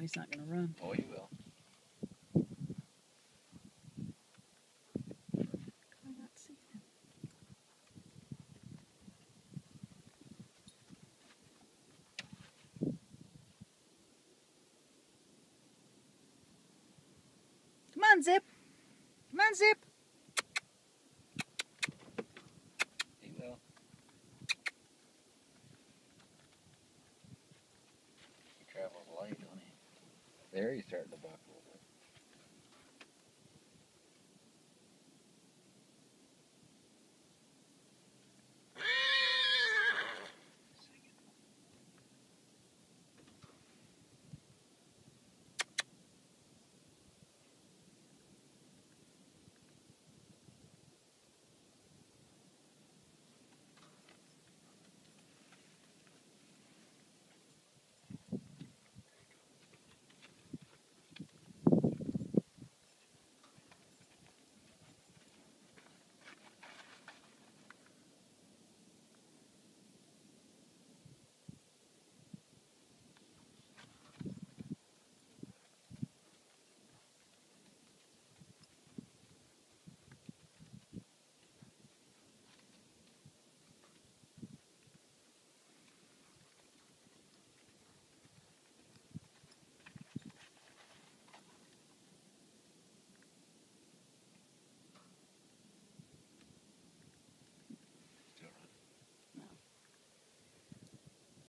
he's not going to run. Oh, he will. Come on, Zip. Come on, Zip. There he's starting to buckle.